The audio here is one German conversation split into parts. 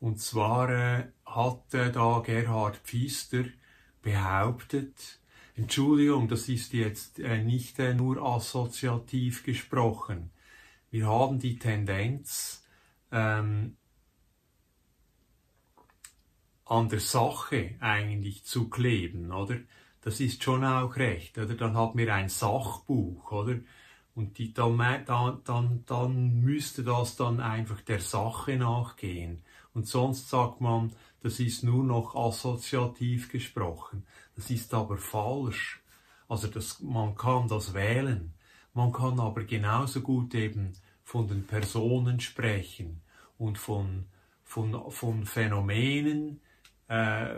Und zwar äh, hat da Gerhard Pfister behauptet, Entschuldigung, das ist jetzt äh, nicht äh, nur assoziativ gesprochen. Wir haben die Tendenz, ähm, an der Sache eigentlich zu kleben, oder? Das ist schon auch recht, oder? Dann hat wir ein Sachbuch, oder? Und die, dann, dann, dann müsste das dann einfach der Sache nachgehen. Und sonst sagt man, das ist nur noch assoziativ gesprochen. Das ist aber falsch. Also das, man kann das wählen. Man kann aber genauso gut eben von den Personen sprechen und von, von, von Phänomenen, äh,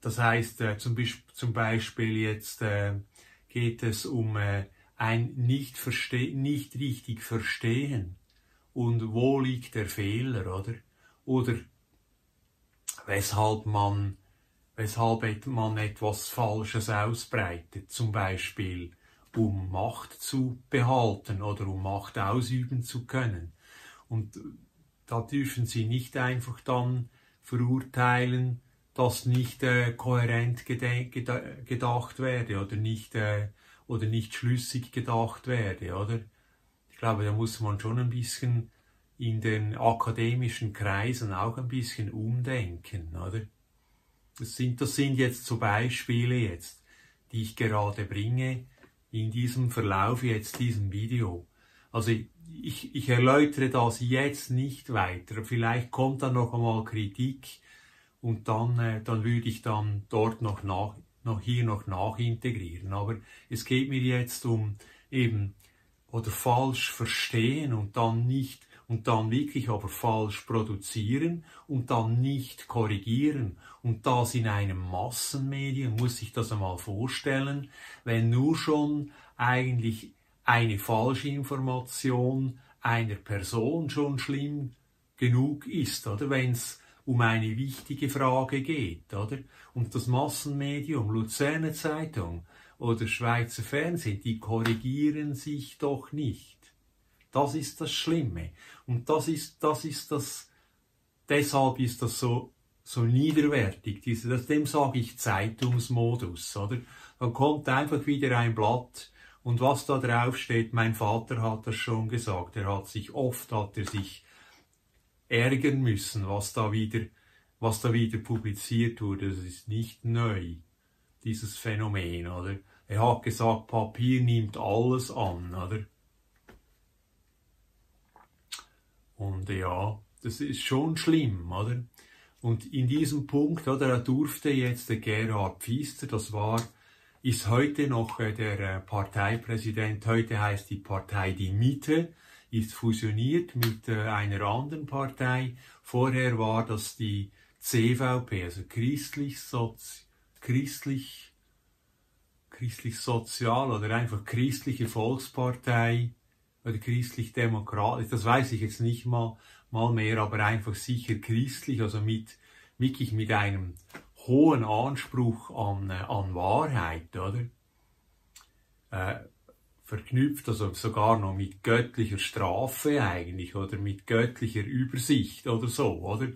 das heißt, äh, zum, Beispiel jetzt äh, geht es um ein nicht, nicht richtig verstehen. Und wo liegt der Fehler, oder? Oder weshalb man, weshalb man etwas Falsches ausbreitet, zum Beispiel um Macht zu behalten oder um Macht ausüben zu können. Und da dürfen Sie nicht einfach dann verurteilen, dass nicht äh, kohärent gedacht werde oder nicht, äh, oder nicht schlüssig gedacht werde, oder? Ich glaube, da muss man schon ein bisschen in den akademischen Kreisen auch ein bisschen umdenken, oder? Das sind, das sind jetzt so Beispiele jetzt, die ich gerade bringe in diesem Verlauf jetzt diesem Video. Also ich, ich erläutere das jetzt nicht weiter. Vielleicht kommt dann noch einmal Kritik und dann, äh, dann würde ich dann dort noch nach, noch hier noch nachintegrieren. Aber es geht mir jetzt um eben oder falsch verstehen und dann nicht und dann wirklich aber falsch produzieren und dann nicht korrigieren und das in einem Massenmedium muss ich das einmal vorstellen, wenn nur schon eigentlich eine falsche Information einer Person schon schlimm genug ist, oder wenn es um eine wichtige Frage geht, oder? Und das Massenmedium, Luzerner Zeitung oder Schweizer Fernsehen, die korrigieren sich doch nicht. Das ist das Schlimme. Und das ist, das ist das, deshalb ist das so, so niederwertig. Diese, dem sage ich Zeitungsmodus, oder? Dann kommt einfach wieder ein Blatt, und was da drauf steht, mein Vater hat das schon gesagt. Er hat sich oft, hat er sich ärgern müssen, was da wieder, was da wieder publiziert wurde. Das ist nicht neu, dieses Phänomen, oder? Er hat gesagt, Papier nimmt alles an, oder? Und ja, das ist schon schlimm, oder? Und in diesem Punkt, oder, da durfte jetzt der Gerhard Pfister, das war, ist heute noch äh, der äh, Parteipräsident, heute heißt die Partei Die Mitte, ist fusioniert mit äh, einer anderen Partei. Vorher war das die CVP, also christlich, Sozi christlich, christlich sozial oder einfach christliche Volkspartei oder christlich demokratisch. Das weiß ich jetzt nicht mal, mal mehr, aber einfach sicher christlich, also mit, wirklich mit einem hohen Anspruch an, an Wahrheit, oder? Äh, verknüpft, also sogar noch mit göttlicher Strafe eigentlich oder mit göttlicher Übersicht oder so, oder?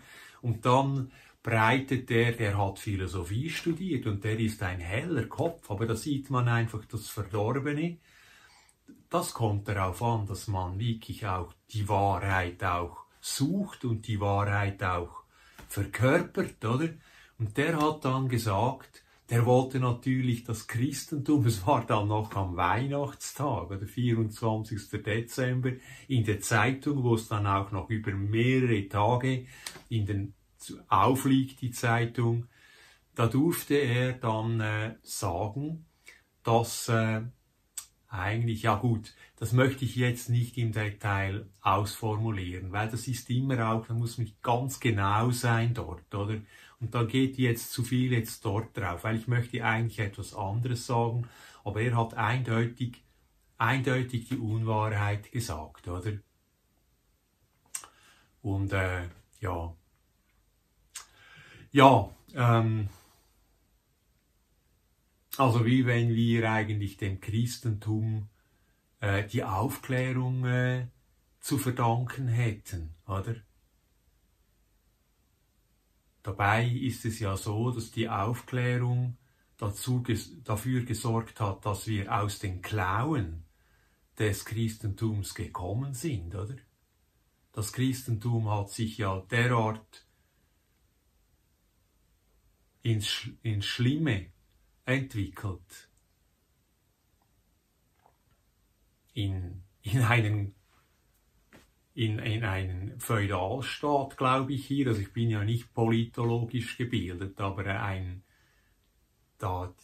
Und dann breitet der, der hat Philosophie studiert und der ist ein heller Kopf, aber da sieht man einfach das Verdorbene. Das kommt darauf an, dass man wirklich auch die Wahrheit auch sucht und die Wahrheit auch verkörpert, oder? Und der hat dann gesagt, der wollte natürlich das Christentum, es war dann noch am Weihnachtstag, oder 24. Dezember, in der Zeitung, wo es dann auch noch über mehrere Tage in den aufliegt, die Zeitung, da durfte er dann äh, sagen, dass äh, eigentlich, ja gut, das möchte ich jetzt nicht im Detail ausformulieren, weil das ist immer auch, da muss man ganz genau sein dort, oder? Und da geht jetzt zu viel jetzt dort drauf, weil ich möchte eigentlich etwas anderes sagen, aber er hat eindeutig, eindeutig die Unwahrheit gesagt, oder? Und äh, ja, ja, ähm, also wie wenn wir eigentlich dem Christentum äh, die Aufklärung äh, zu verdanken hätten, oder? Dabei ist es ja so, dass die Aufklärung dazu, dafür gesorgt hat, dass wir aus den Klauen des Christentums gekommen sind, oder? Das Christentum hat sich ja derart ins, ins Schlimme entwickelt. In, in einen in, in einen Feudalstaat, glaube ich hier. Also ich bin ja nicht politologisch gebildet, aber ein, da,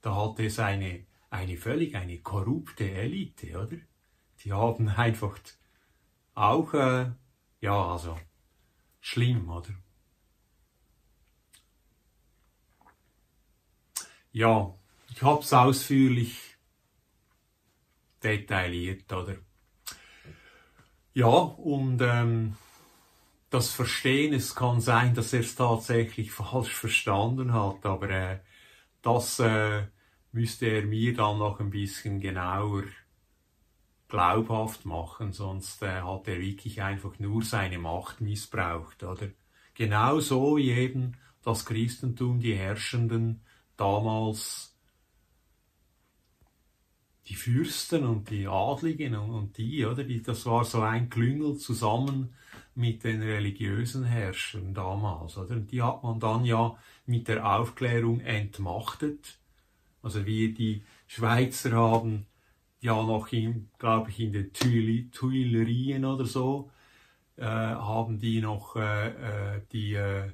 da hat es eine, eine völlig eine korrupte Elite, oder? Die haben einfach auch, äh, ja, also schlimm, oder? Ja, ich habe es ausführlich detailliert, oder? Ja, und ähm, das Verstehen, es kann sein, dass er es tatsächlich falsch verstanden hat, aber äh, das äh, müsste er mir dann noch ein bisschen genauer glaubhaft machen, sonst äh, hat er wirklich einfach nur seine Macht missbraucht, oder? Genauso wie eben das Christentum die Herrschenden damals die Fürsten und die Adligen und, die, oder? Das war so ein Klüngel zusammen mit den religiösen Herrschern damals, oder? Und die hat man dann ja mit der Aufklärung entmachtet. Also wir die Schweizer haben ja noch in, glaube ich, in den Tuilerien oder so, äh, haben die noch äh, äh, die äh,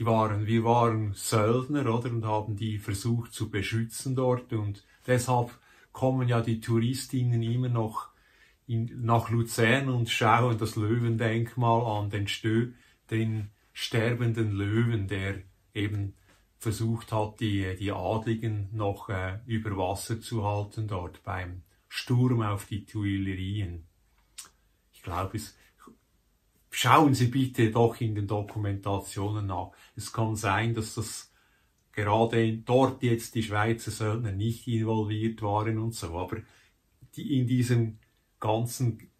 die waren, wir waren Söldner, oder, und haben die versucht zu beschützen dort und deshalb kommen ja die Touristinnen immer noch in, nach Luzern und schauen das Löwendenkmal an, den, Stö, den sterbenden Löwen, der eben versucht hat, die, die Adligen noch äh, über Wasser zu halten dort beim Sturm auf die Tuilerien. Ich glaube, es, schauen Sie bitte doch in den Dokumentationen nach. Es kann sein, dass das gerade dort jetzt die Schweizer Söldner nicht involviert waren und so, aber die in diesen ganzen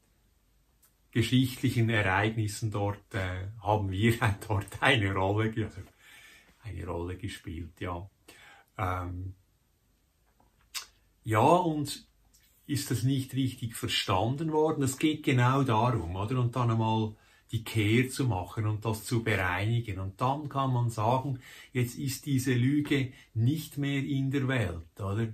geschichtlichen Ereignissen dort äh, haben wir dort eine Rolle, also eine Rolle gespielt, ja. Ähm, ja, und ist das nicht richtig verstanden worden? Es geht genau darum, oder? Und dann einmal die Kehr zu machen und das zu bereinigen. Und dann kann man sagen, jetzt ist diese Lüge nicht mehr in der Welt, oder?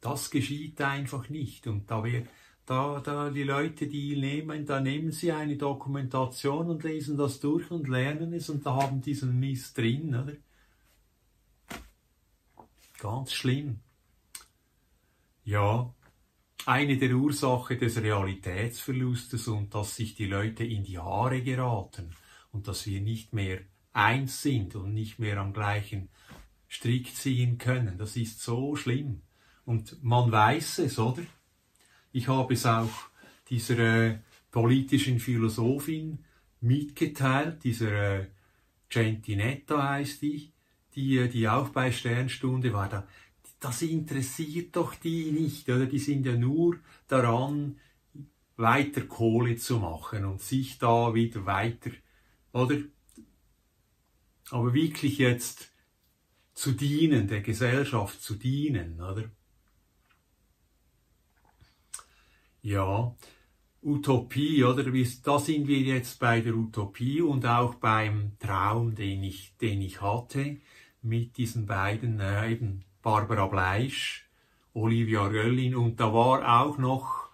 Das geschieht einfach nicht. Und da wir, da, da die Leute, die nehmen, da nehmen sie eine Dokumentation und lesen das durch und lernen es und da haben diesen Mist drin, oder? Ganz schlimm. Ja, eine der Ursachen des Realitätsverlustes und dass sich die Leute in die Haare geraten und dass wir nicht mehr eins sind und nicht mehr am gleichen Strick ziehen können. Das ist so schlimm. Und man weiß es, oder? Ich habe es auch dieser äh, politischen Philosophin mitgeteilt, dieser äh, Gentinetta heißt die, die, äh, die auch bei Sternstunde war da das interessiert doch die nicht, oder? Die sind ja nur daran, weiter Kohle zu machen und sich da wieder weiter, oder? Aber wirklich jetzt zu dienen, der Gesellschaft zu dienen, oder? Ja, Utopie, oder? Da sind wir jetzt bei der Utopie und auch beim Traum, den ich, den ich hatte, mit diesen beiden, äh, eben Barbara Bleisch, Olivia Röllin und da war auch noch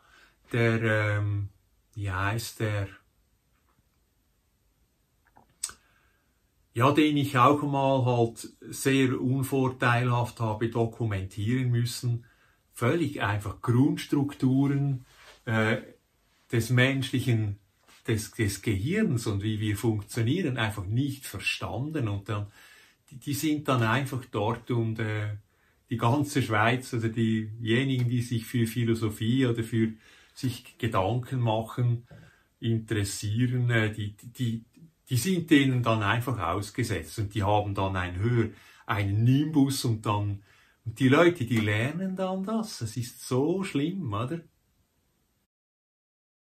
der, ähm, wie heißt der, ja, den ich auch mal halt sehr unvorteilhaft habe dokumentieren müssen, völlig einfach Grundstrukturen äh, des menschlichen, des, des Gehirns und wie wir funktionieren einfach nicht verstanden. Und dann, die, die sind dann einfach dort und äh, die ganze Schweiz, also diejenigen, die sich für Philosophie oder für sich Gedanken machen, interessieren, äh, die, die, die sind denen dann einfach ausgesetzt und die haben dann ein höher, einen Nimbus und dann, und die Leute, die lernen dann das. Es ist so schlimm, oder?